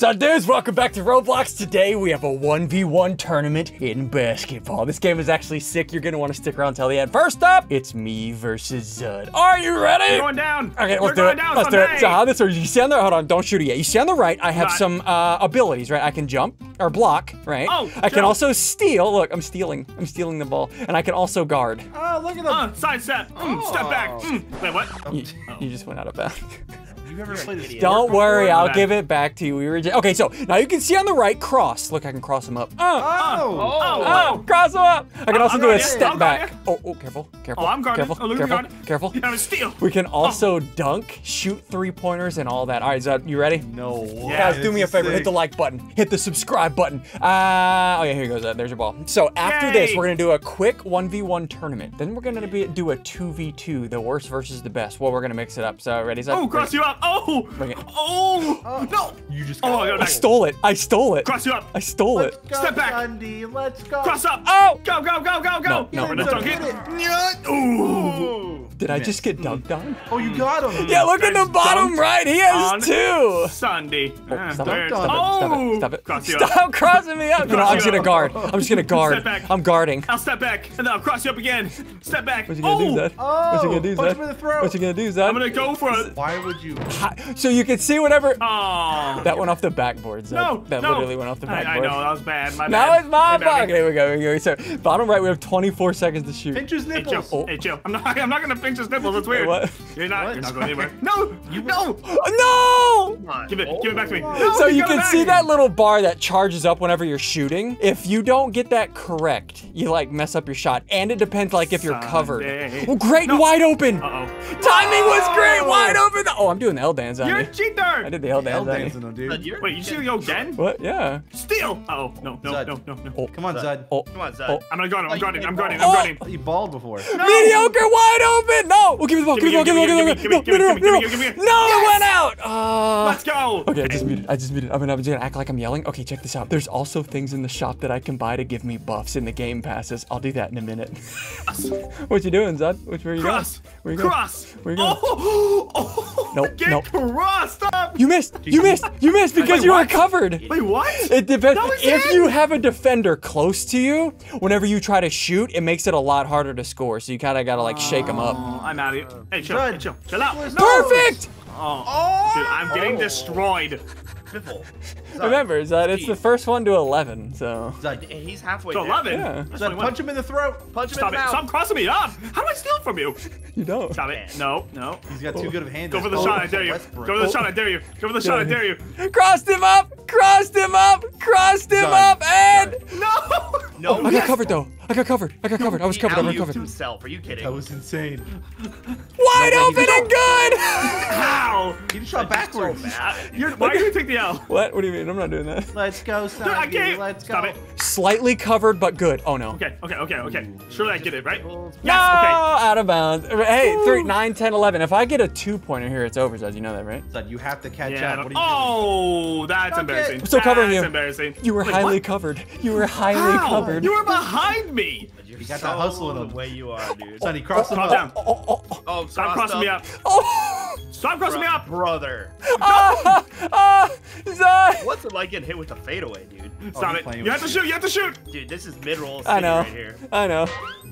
So dudes, welcome back to Roblox. Today we have a 1v1 tournament in basketball. This game is actually sick. You're gonna wanna stick around till the end. First up, it's me versus Zud. Are you ready? You're going down. Okay, You're let's do it. Down let's do it. someday. So how this works, you see on the, hold on, don't shoot it yet. You see on the right, I have Got it. some uh, abilities, right? I can jump or block, right? Oh, I can also steal. Look, I'm stealing. I'm stealing the ball. And I can also guard. Oh, look at them. Uh, side step. Mm, Step back. Oh. Mm. Wait, what? You, you just went out of bounds. You've ever played a sport Don't worry, before? I'll give it back to you. We were just, okay, so now you can see on the right, cross. Look, I can cross them up. Uh, Oh. Oh, Oh, cross them up. I can I'm also do a guarding. step I'm back. Oh, oh, careful, careful. Oh, I'm guarding. Careful, Oh, look at me careful, guarding. careful. You have a steal. We can also dunk, shoot three pointers, and all that. All right, Zud, you ready? No. Yeah, Guys, do me a favor. Hit the like button. Hit the subscribe button. Uh, oh yeah, here goes. Zud. There's your ball. So after this, we're gonna do a quick 1v1 tournament. Then we're gonna be, do a 2v2, the worst versus the best. Well, we're gonna mix it up. So ready, Zud? Oh, cross you up. Oh. Bring it. Oh! oh. No. You just Oh, got I got I it back. stole it. I stole it. Cross you up. I stole Let's it. go, Step back. Sundee. Let's go. Cross up. Oh! Go, go, go, go, go. No, no, We're no. not dunking. Get Yeah. Ooh. Did I just get hmm. dunked on? Oh, you got him. Yeah, look at the bottom right. He has two. Sundee. Oh, stop it, it stop it, stop it, Oh. stop it. Cross you up. Stop crossing me up. You know, Cross I'm just gonna guard. I'm just gonna guard. Step back. I'm guarding. I'll step back, and then I'll cross you up again. Step back. What's he gonna do, oh, Zud? What's he gonna do, oh! punch Zud? him in the throat. What's he gonna do, Zud? I'm gonna go for it. Why would you? So you can see whatever. Oh. That went off the backboard, Zud. No, That no. literally went off the I, backboard. I know, that was bad. My Now bad. it's my Hey, baby. ball. Okay, here we go. Here we go. So bottom right, we have 24 seconds to shoot. Pinch his Hey Joe, nipples. Oh. hey Joe, I'm not, I'm not gonna pinch his nipples. That's weird. What? You're not, What? you're not going anywhere. No, you no. Oh, no! Give it, give it back to me. Oh so you can see that little bar that charges up whenever you're shooting. If you don't get that correct, you like mess up your shot. And it depends like if you're covered. Sundee. Oh, great No. wide open. Uh-oh. Timing was great, Oh. wide open. Oh, I'm doing the L dance on You're you. a cheater. I did the L dance Hell on you. him, dude. Zud, you're- Wait, you see go again? What? Yeah. Steal. Oh no, no, Zud. no, no, no. Oh, Come on, Zud. oh, Come on, Zud. oh. I'm gonna guard him. I'm Oh, you I'm ball. I'm Oh. You balled before. No. Mediocre, wide open. No. Oh, give me the ball. Give me the ball. Give me the ball. Give me the ball. Give me, give me, No, give me, no, no, no. No, it went out. Uh, Let's go. Okay, I just muted. I just muted. I'm gonna, I'm gonna act like I'm yelling. Okay, check this out. There's also things in the shop that I can buy to give me buffs in the game passes. I'll do that in a minute. what you doing, Zud? Which where you Cross. going? Where you going? Cross. Where you going? Oh, oh. Nope, Get nope. crossed up. You missed. You missed. You missed because Wait, you were covered. Wait, what? It depends. If it? you have a defender close to you, whenever you try to shoot, it makes it a lot harder to score. So you kind of gotta like shake them up. Oh, I'm out of here. Uh, hey, chill. Zud. Hey, chill. Chill out. No. Perfect. Oh, oh, dude, I'm getting destroyed. Biffle. Zud, Remember that it's the first one to 11. So Zud, Hey, He's halfway To there. 11. Yeah. That's Zud, 21. punch him in the throat. Punch him Stop in it. the mouth. Stop crossing me up. How do I steal from you? you don't. Stop it. No, no. He's got too good of hands. Go for the Oh, shot, I dare you. Westbrook. Go for the oh. shot, I dare you. Go for the shot, I dare you. Crossed him up. Crossed him up. Crossed him Zud. up. And No! No, I got yes. covered though. I got covered. I got covered. I was covered. I was alley-ooped covered. himself. Are you kidding? That was insane. Wide No open and good. How? He just shot backwards. You're, why are you gonna take the L? What? What do you mean? I'm not doing that. Let's go, Dude, I can't. Let's go. Stop it. Slightly covered, but good. Oh no. Okay, okay, okay, okay. Surely I get it, right? No, Yes, okay. out of bounds. Hey, three, nine, 10, 11. If I get a two pointer here, it's over, Zud. You know that, right? Zud, you have to catch Yeah, up. don't- What are you oh, that's Okay. embarrassing. I'm still covering that's you. embarrassing. You were Wait, highly what? covered. You were highly covered. You were behind me. You're You got so that hustle in him. the way you are, dude. doing? Sunny, cross him Calm up. down. Oh, oh, oh, Oh, Stop crossed crossing me up. oh. Stop crossing me up. brother. Ah, ah, Zud. What's it like getting hit with a fadeaway, dude? Stop he's it. playing You have to shoot. You have to shoot. Dude, this is mid-roll I city know. right here. I know.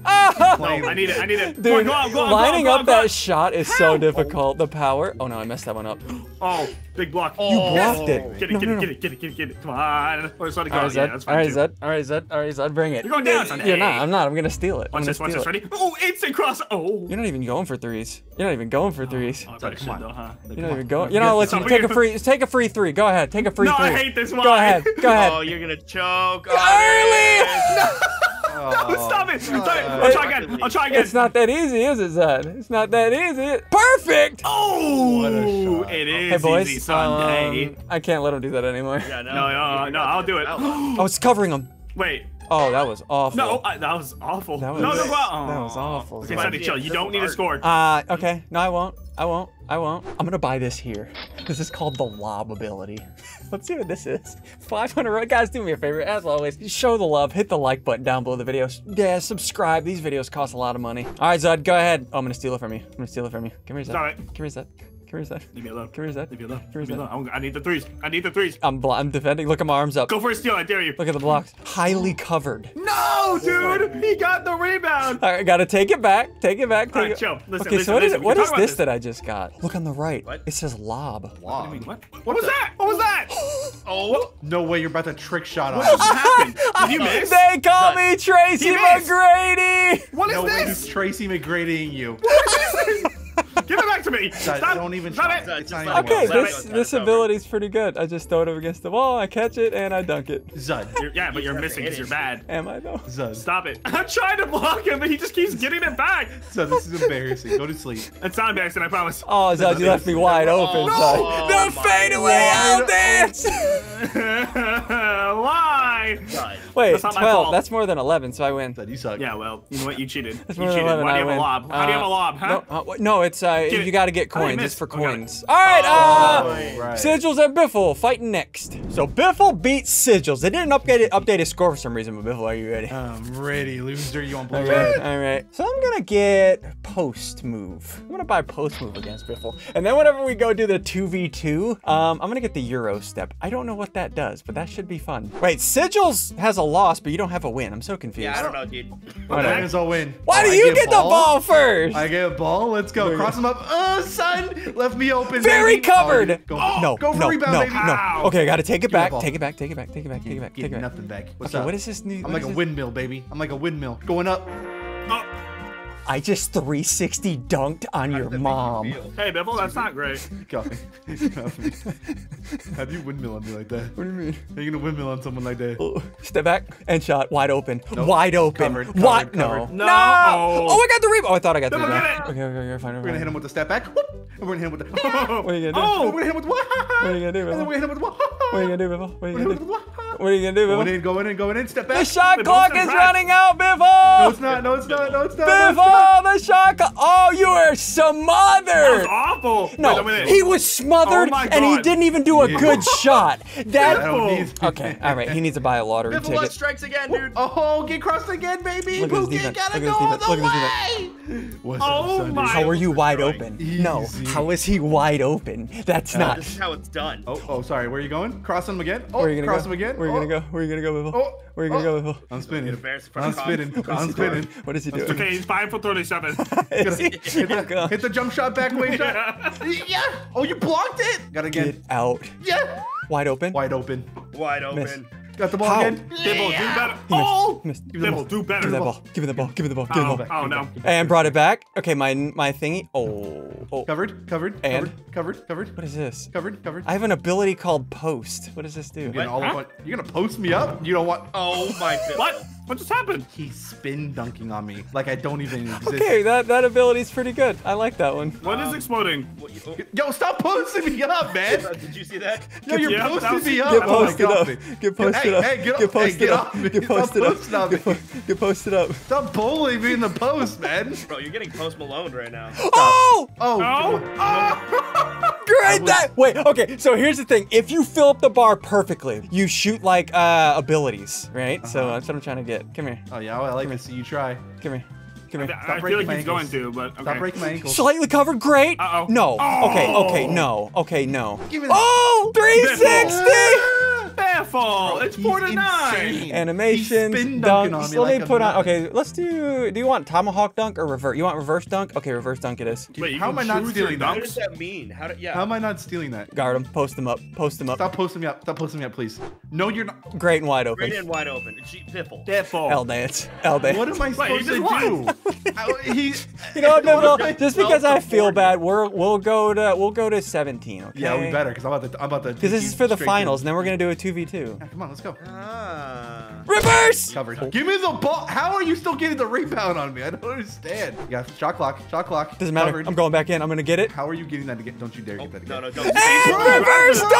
Oh! Playing I need it. I need it. Dude, go on, go on, go on, lining go on, up go on, that shot is so How? difficult. The power. Oh no, I messed that one up. Oh, big block. Oh. You blocked it. Get it, No, get no, it, no. get it, get it, get it, get it. Come on. Oh, it's let it go. All right, Zud. that's All fine right, too. Zud. All right, Zud. All right, Zud. Bring it. You're going down. You're not. I'm not. I'm gonna steal it. I'm Watch gonna this, watch this. Ready? Oh, instant cross. Oh. You're not even going for threes. You're not even going for oh, threes. Oh, I come on. though, huh? You're not even going. You know, Yes, listen. Take a free. Take a free three. Go ahead. Take a free three. No. I hate this one. Go ahead. Go ahead. Oh, you're gonna choke. Early! Oh, Oh, Stop it! Stop it! I'll try again. I'll try again. It's not that easy, is it, Zud? It's not that easy. Perfect. Oh, What a shot. it is Hey boys, easy Sundee. um, I can't let him do that anymore. Yeah, no, no, no, no, I'll do it. I was covering him. Wait, Oh, that was awful. no, I, that was awful. That no, was- no, go out. that was awful, Okay, Zud. Chill. You don't need a score. Uh, okay. No, I won't. I won't. I won't. I'm gonna buy this here. This is called the lob ability. Let's see what this is. 500. Guys, do me a favor. As always, show the love. Hit the like button down below the video. Yeah, subscribe. These videos cost a lot of money. All right, Zud, go ahead. Oh, I'm gonna steal it from you. I'm gonna steal it from you. Come here, Zud. All right. Come here, Zud. Here, Zud. Leave me alone. Come here, Zud. Leave me alone. Here, Leave me alone. I'm- need the threes. I need the threes. I'm, bl- I'm defending. Look at my arms up. Go for a steal. I dare you. Look at the blocks. Highly covered. No, dude. He got the rebound. All right, gotta take it back. Take it back. Take Alright, it. chill. Listen, okay, listen, so what is listen, we what can is talk about this this. that I just got? Look on the right. What? It says lob. What do you Wow. mean? What? What was that? What was that? Oh, No way you're about to trick shot on What just happened? Did you miss? They call Zud. me Tracy McGrady. What is No way this? he's Tracy McGradying you. Give it back to me. Zud, Stop. don't even Stop it. Zud, It's just not let even it Okay, go. It this go. this It's over. ability's pretty good. I just throw it up against the wall, I catch it, and I dunk it. Zud. You're- yeah, but You you're have missing because you're bad. Am I though? Zud. Stop it. I'm trying to block him, but he just keeps getting it back. Zud, this is embarrassing. Go to sleep. It's not embarrassing, I promise. Oh, Zud, you left me wide open, no. Zud. Oh, The my fadeaway Wide out dance. Why? Zud. Wait, That's 12. fault. That's more than 11, so I win. Zud, you suck. Yeah, well, you know what? You cheated. That's you more than cheated. 11, Why do I you have win. a lob? How do you have a lob, huh? No, uh, no, it's uh, Get you got to get coins. It's missed. for Oh, got it. coins. All right, uh, Oh, right. Sigils and Biffle fighting next. So Biffle beats Sigils. They didn't update it, update his score for some reason, but Biffle, are you ready? I'm ready, loser. You want blue? All right, all right. So I'm gonna get post move. I'm gonna buy post move against Biffle, and then whenever we go do the two v two, um, I'm gonna get the Euro step. I don't know what that does, but that should be fun. Wait, Sigils has a loss, but you don't have a win. I'm so confused. Yeah, I don't know, dude. What Whatever. happens, I'll win. Why Oh, do I you get the ball first? I get a ball. Let's go. Cross him up. Oh, son, left me open. Very baby. covered. Oh, go, no, go for no, rebound, no, baby. no. Ow. Okay, I gotta take it back. Take it back. Take it back. Take it back. Take it back. Take it back. nothing back. What's Okay, up? what is this new? I'm like a windmill, baby. I'm like a windmill. Going up. I just 360 dunked on your mom. hey, Biffle, that's not great. Got me. Got me. How'd you windmill on me like that? What do you mean? How you gonna windmill on someone like that? Oh, Step back and shot wide open. Nope. Wide open. Covered, what? covered, no. no. No. Oh, I got the rebound. Oh, I thought I got the rebound. Okay, okay, okay, fine. We're gonna hit him with the step back. Whoop. And we're gonna hit him with the. What are you gonna do? Oh. We're gonna hit him with what? What are you gonna do, And then we're gonna hit him with what? What are you gonna do, Biffle? What are you gonna gonna hit him do? with what? What are you gonna do, Going Biffle? in, going in, going in. Step The shot They clock is got running out, No, it's not. No, it's not. No, it's not. No, it's not. Biffle, the shot clock. Oh, you are That was awful. No, Wait a minute. he was smothered Oh my and he didn't even do a Yeah. good shot. That. don't Okay, all right. He needs to buy a lottery Biffle Lutz ticket. strikes again, dude. Oh, get crossed again, baby. Look at his Pookie defense. gotta Look at his go all the Look at his way. What's up, Oh son? my- How are you wide Destroying. open? No. How is he wide open? That's uh, not. This is how it's done. Oh, oh, sorry. Where are you going? Cross him again. Oh, Where are oh, you gonna cross go? him again. Where are you oh. gonna go? Where are you gonna go, Biffle? Oh, Where are you gonna oh. go, Biffle? Oh. Oh. I'm spinning. Get embarrassed in front I'm spinning. I'm spinning. What is he doing? Okay, he's 5 for 37. Is he- Hit the, hit the jump shot, back away shot. Yeah. Oh, you blocked it. Got it Get again. out. Yeah. Wide open. Wide open. Wide Miss. Open. Got the ball How? again. Biffle, do better. missed. Oh! He missed. Biffle, do better. Give me that ball. Give me the ball. Give me the ball. Give me the Oh, ball. oh no. And brought it back. Okay, my my thingy. Oh. Oh. Covered. Covered. And? covered. Covered. Covered. What is this? Covered. Covered. I have an ability called post. What does this do? You're getting all Huh? You're gonna post me up? You don't want? Oh my What? What just happened? He's spin dunking on me like I don't even exist. Okay, that that ability's pretty good. I like that one. What is exploding? What oh, Yo, stop posting me up, man. uh, Did you see that? Yo, you're Yeah, posting me up. Get Oh posted God. up. Get posted hey, up. Hey, get, Get posted hey, get up. off me. Get posted up. Get, me. po- get posted up. Stop bullying me in the post, man. Bro, you're getting Post Malone right now. Oh! Oh, No? come on. Great that. Wait, okay. So here's the thing. If you fill up the bar perfectly, you shoot like uh abilities, right? So Uh-huh. that's what I'm trying to get. Come here. Oh yeah, well, I like to see you try. Come here. Come here. I feel breaking like my he's going to, but okay. Stop breaking my ankles. Slightly covered, great. Uh-oh. No. Okay, Oh. okay, no. Okay, no. Give me the- Oh, 360! Baffle! It's 4 to 9! Animation. He's Animations, spin dunking dunks. on me Let like me I'm put on. Okay, let's do. Do you want tomahawk dunk or revert? You want reverse dunk? Okay, reverse dunk it is. Wait, How am I not choose your stealing What that? does that mean? How do, yeah. How am I not stealing that? Guard him. Post him up. Post him up. Stop posting me up. Stop posting me up, please. No, you're not. Great and wide open. Great and wide open. G- Biffle. Baffle. L dance. L dance. What am I Wait, you supposed just to do? How- he, You know what, What am I Biffle? Just because I feel bad, we're we'll go to we'll go to 17. Okay. Yeah, we better, because I'm about to. I'm about to. Because this is for the finals, and then we're gonna do a 2v2. Yeah, come on, let's go. Ah. Reverse. Covered. Give me the ball. How are you still getting the rebound on me? I don't understand. Yeah, shot clock. Shot clock. Doesn't matter. Covered. I'm going back in. I'm gonna get it. How are you getting that again? Don't you dare get that again. No, no, don't. And reverse dunk.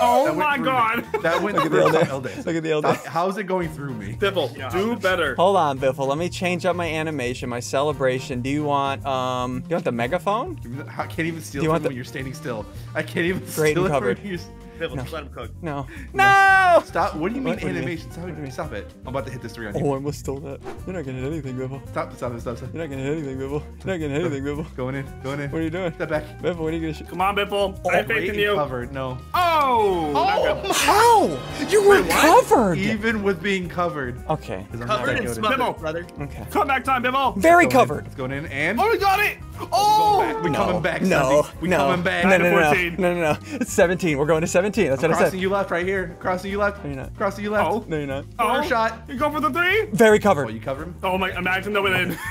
Oh That went my through god! me. That went Look at through the me. L L dance. dance. Look at the L Stop- How is it going through me? Biffle, do better. Hold on, Biffle. Let me change up my animation, my celebration. Do you want um? Do you want the megaphone? Give me the- I can't even steal Do you want the- when you're standing still. I can't even Great steal and it covered. from you. Biffle, No. let him cook. No. No! Stop. What do you mean What- what do you mean? animation? Stop, What do you mean? stop it. I'm about to hit this three on you. Oh, I almost stole that. You're not gonna hit anything, Biffle. Stop, stop stop, stop. You're not gonna hit anything, Biffle. You're not gonna hit anything, Biffle. Going in, going in. What are you doing? Step back. Biffle, what are you gonna shoot? Come on, Biffle. Oh, I have faith Great in you. Covered. No. Oh, oh! not good. Oh, how? You were covered! Even with being covered. Okay. 'Cause Covered that and good at- smothered, brother. Okay. Comeback time, Biffle. Very Going in. covered. It's going in and. Oh, we got it. Oh. Back. We No. coming back. No. Sundee. We no. coming back. No, no, no, no, no, no, no. It's 17. We're going to 17. That's what I said. Crossing you left right here. Crossing you left. No, you're not. Crossing you left. Oh. No, you're not. Corner Oh. shot. You go for the three. Very Oh, you cover him? Oh my! Imagine that went in.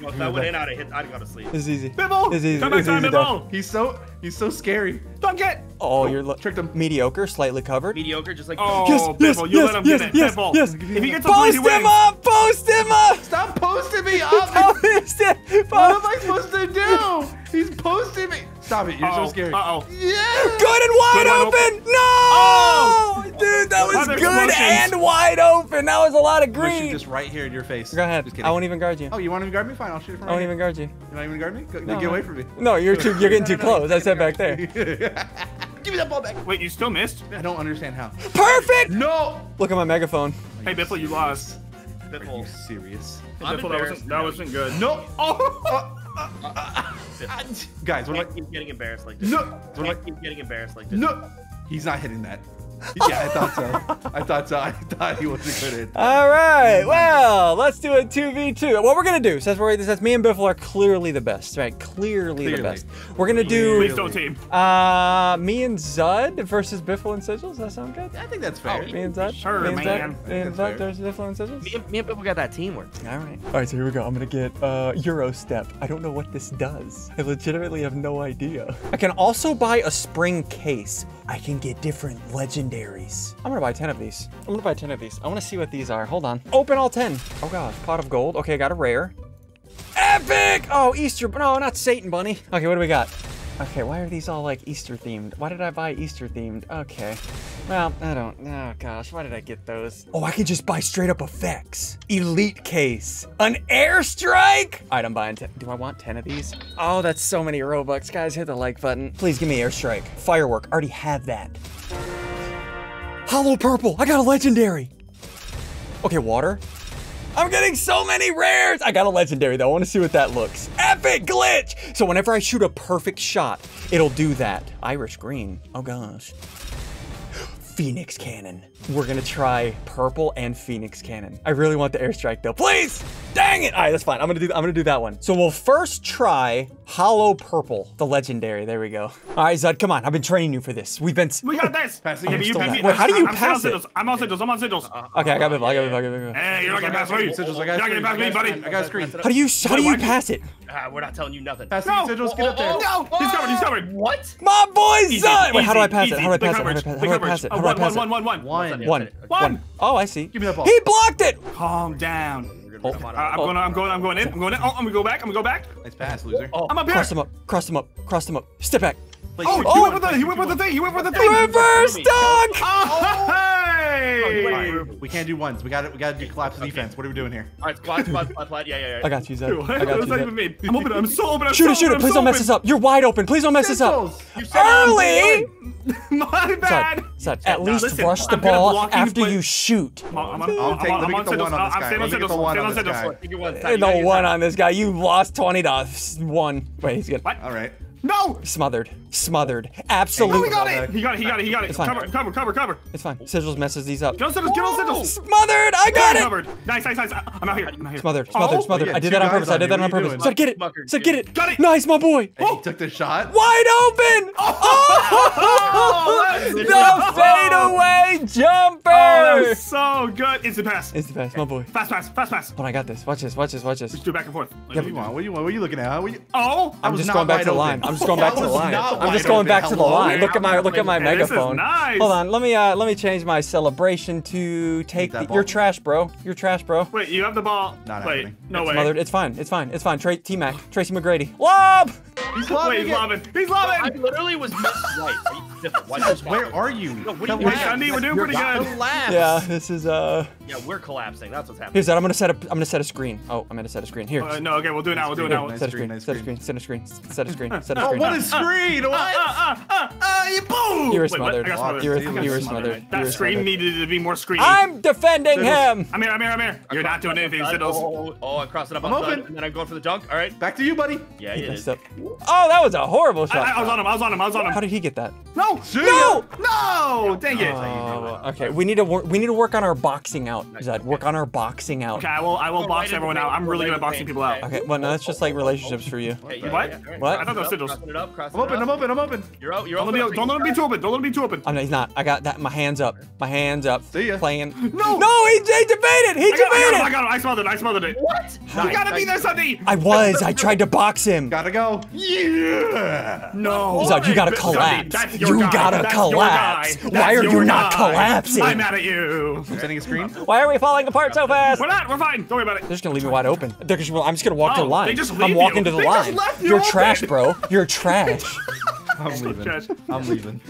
Well, if I went in, I'd have hit. I'd have gone to sleep. This is easy. Biffle. It's easy. Comeback It's time, easy, Biffle. He's so he's so scary. Dunk it. Oh, oh, you're lo- Tricked him. mediocre, slightly covered. Mediocre, just like. Oh, Yes, yes, you yes, let him yes, get it. yes, Biffle. yes. If he gets a Post him wins. up! Post him up! Stop posting me up. Post him! what am I supposed to do? He's posting me. Stop it. You're so Uh-oh. scary. Uh-oh. Yeah. Good and wide Good wide open! No! Oh! Dude, that was good explosions. and wide open. That was a lot of I'm gonna shoot green. this right here in your face. Go ahead. Just kidding. I won't even guard you. Oh, you want to guard me? Fine. I'll shoot it from I won't here. even guard you. You're not even guard me? Go, No, get away from me. No, you're too. You're getting too No, no, no. close. I said back there. Give me that ball back. Wait, you still missed? I don't understand how. Perfect. No. Look at my megaphone. Hey, Biffle, you lost. Are you Biffle. serious? Biffle, that wasn't, that wasn't good. No. Oh. Uh, uh, uh, guys, what Can't am I? keep getting embarrassed like this. No. I? keep getting embarrassed like this. No. He's not hitting that. Yeah, I thought so. I thought so. I thought he wasn't good at. All right. Well, let's do a 2v2. What we're going to do, since, we're, since me and Biffle are clearly the best, right? Clearly, the best. We're going to do Please don't team. uh, me and Zud versus Biffle and Sigils. Does that sound good? I think that's fair. Oh, Me and Zud? Sure, me and man. Zud, I me think and Zud fair. versus Biffle and Sigils? Me and, me and Biffle got that teamwork. All right. All right, so here we go. I'm gonna get uh, Euro Step. I don't know what this does. I legitimately have no idea. I can also buy a spring case. I can get different legendaries. I'm gonna buy 10 of these. I'm gonna buy 10 of these. I wanna see what these are. Hold on. Open all 10. Oh gosh, pot of gold. Okay, I got a rare. Epic! Oh, Easter, no, not Satan Bunny. Okay, what do we got? Okay, why are these all like Easter themed? Why did I buy Easter themed? Okay. Well, I don't, oh gosh, why did I get those? Oh, I can just buy straight up effects. Elite case. An airstrike? All right, I'm buying 10. Do I want 10 of these? Oh, that's so many Robux. Guys, hit the like button. Please give me airstrike. Firework, already have that. Hollow purple, I got a legendary. Okay, water. I'm getting so many rares. I got a legendary though. I want to see what that looks. Epic glitch. So whenever I shoot a perfect shot, it'll do that. Irish green. Oh gosh. Phoenix cannon. We're gonna try purple and Phoenix cannon. I really want the airstrike though. Please! Dang it! All right, that's fine. I'm gonna do. I'm gonna do that one. So we'll first try hollow purple, the legendary. There we go. All right, Zud, come on. I've been training you for this. We've been. We got this. Passing Yeah, you pass not- me. Wait, how do you I'm pass it? sigils. I'm on sigils. I'm on sigils. Okay, I got Biffle. I got Biffle. I got Biffle. Hey, you're not getting past me. Sigils, I You're got not getting past me, buddy. I got a screen. How do you? How do you pass it? Ah, we're not telling you nothing. Pass No. the sigils. Get up there. No, he's covered. He's covered. What? My boy Easy, Zud! Wait, how do I pass it? easy. How do I Big pass it? How do I pass it? big How do I pass it? How do I pass it? one, one, one, one. One. One. That's it. One. Oh, I see. Give me that ball. He blocked it. Calm down. Oh. Uh, I'm going. I'm going. I'm going in. I'm going in. Oh, I'm gonna go back. I'm gonna go back. Nice pass, loser. Oh, I'm up here. Cross him up. Cross him up. Cross him up. Step back. Play Oh, three, he went one, with the. play He went two, with the thing. He went with the thing. Reverse dunk. Oh, Oh, hey! Alright, We can't do ones. We got to We got to do collapse defense. What are we doing here? All right, squad, squad, squad, squad. Yeah, yeah, yeah. I got you, Zud. What? I got you, that even Zud. I'm open. I'm so open. I'm Shoot so it, shoot open, it. Please I'm don't so mess this up. You're wide open. Please don't mess this up. Early. My bad. Zud, Zud, at least listen, rush the I'm ball block you, after you shoot. I'm on. I'm I'll take- let me get the one on this guy. staying Let on me get the one on on this guy. Take your one. Hey, the one on this guy. You lost twenty dollars. One. Wait, he's good. All right. No. Smothered. Smothered. Oh, Absolutely. he got it. He got it. He got it. He got it. It's fine. Cover. Cover. Cover. Cover. It's fine. Sigils messes these up. Get on Sigils. Get on Sigils. Smothered. I got it. Covered. Nice. Nice. Nice. I'm out here. I'm out here. Smothered. Smothered. Oh, Smothered. yeah, I did that on guys purpose. I did that on What are you purpose. doing? Zud, get it. Mucker, Zud, get it. Got it. Nice, my boy. And he oh. took the shot. Wide open. Oh, oh! let's the fadeaway jumper. Oh, that was so good. Instant pass. It's the best, my boy. Fast pass. Fast pass. Hold on, I got this. Watch this. Watch this. Watch this. Just do it back and forth. What do you want? What do you want? What are you looking at? huh? What you... Oh. I'm just going back to the line. I'm just going back to the line. I'm just going back to the line. Look at my look at my Hey, megaphone. nice. Hold on. Let me uh let me change my celebration to take the, ball. your trash, bro. Your trash, bro. Wait, you have the ball. Not Wait, happening. no It's way. Smothered. It's fine. It's fine. It's fine. Tra- T Mac. Tracy McGrady. Lob. He's lobbing Wait, he's it. lobbing. He's I literally was missed right. Are you- Biffle, why did you Where are you? No, what do you Wait, want? Sundee, we're doing pretty good. Collapse. Yeah, this is uh. Yeah, we're collapsing. That's what's happening. Here's that. I'm gonna set up. I'm gonna set a screen. Oh, I'm gonna set a screen. Here. Uh, no, okay, we'll do it now. We'll do it now. Nice set a screen, screen. nice Set a screen. screen. Set a screen. Set a screen. Set a Oh, screen. what is screen? What? Ah, ah, ah, ah, you boom! You were smothered. I got smothered. You were- I you were smothered. That screen smothered. needed to be more screeny. I'm defending him. I'm here, I'm here, I'm here. You're not doing anything, Outside. Sigils. Oh, oh, I crossed it up I'm open. and then I'm going for the dunk. All right. Back to you, buddy. Yeah, He it messed is. up. Oh, that was a horrible shot. I, I was on him, I was on him, I was on him. How did he get that? No! No! No! Dang it! Oh, okay. We need to work. We need to work on our boxing out, Zud. Work on our boxing out. Okay, I will, I will Go box right everyone out. I'm really right good at boxing people out. Okay. Well, no, that's just like relationships for you. Okay, What? yeah. What? I thought that was Crossing up, Sigils. crossing it up, crossing I'm open. I'm open. I'm open. You're out. You're Don't out. let, me, don't let him be too open. Don't let him be too open. Oh no, he's not. I got that. My hands up. My hands up. See ya. Playing. No! No, he, he debated. He I got, I got him, I got him. I smothered it. I smothered it. What? You gotta be there, Sundee! I was. I tried to box him. Gotta go. Yeah. No. Zud, you gotta But, collapse. Sundee, that's your You guy. gotta That's collapse. Why are you your not guy. collapsing? I'm mad at you. I'm setting a screen. Why are we falling apart so fast? We're not. We're fine. Don't worry about it. They're just gonna leave me wide open. They're just, I'm just gonna walk to Oh, the line. they just I'm walking you. to the They just line. left you You're open. trash, bro. You're trash. I'm leaving. I'm leaving.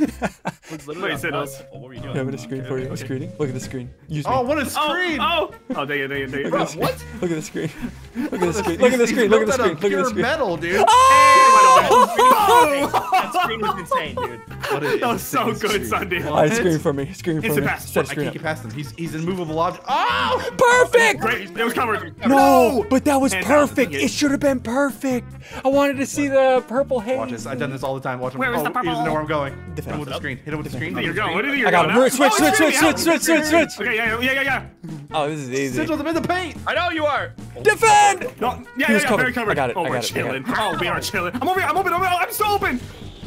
It's literally Wait, outside. Sigils. Oh, what were you doing? Yeah, I'm gonna screen for you. I'm screening. Look at the screen. Use oh, me. Oh, what a Oh, screen! oh, oh, dang it, dang it, dang it. Look at the screen. what? Look at the screen. Look at the screen. Look at the He's screen. Look at the built out screen. of Look at the pure screen. metal, dude. Oh! That screen was insane, dude. What a That was so insane good, screen. Sundee. All right, screen for me. Screen for Instant me. pass. Set I screen can't up. get past him. He's he's an immovable object. Oh! Perfect. Great. It was covered. No, but that was And down. perfect. It should have been perfect. I wanted to see the purple haze. Watch this. I've done this all the time. Watch him. Where is oh, the he doesn't know where I'm going. Hit him with the screen. Hit him with the screen. There you go. Where did you I got go him. Switch, Oh, switch, switch, switch, switch, switch, switch. Okay, yeah, yeah, yeah, yeah. Oh, this is easy. Sigils, I'm in the paint. I know you are. Defend. No, yeah, yeah, yeah, covered. very covered. I got it, Oh, we're got it, I got chilling. Oh, we are chilling. I'm over here. I'm open. I'm, open. I'm so open.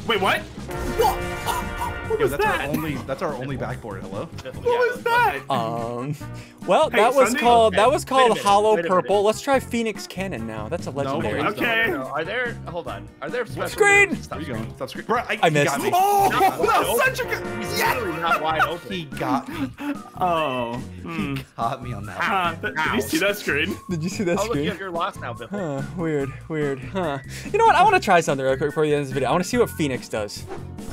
Wait, what? What? What Yo, that's that? our only. That's our only backboard. Hello. What was that? Um, well, Hey, that was Sundee? called that was called minute, Hollow Purple. Let's try Phoenix Cannon now. That's a legendary. please Okay. No, Are there? Hold on. Are there special Screen! moves? Stop you screen. going? Stop screen. Bro, I, I missed. got me. Oh, Not wide no, such a good. He's literally not wide open. He got me. Oh. Hmm. Caught me on that. Huh, th- did you see that screen? Did you see that Oh, look, screen? you're, you're lost now, Biffle. Huh, weird, weird, huh. You know what? I want to try something real quick before the end of this video. I want to see what Phoenix does.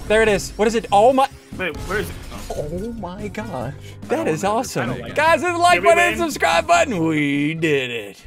There it is. What is it? Oh Oh my, Wait, where is it? oh, oh my gosh. That is awesome. like. Guys, hit the like button and subscribe button. We did it.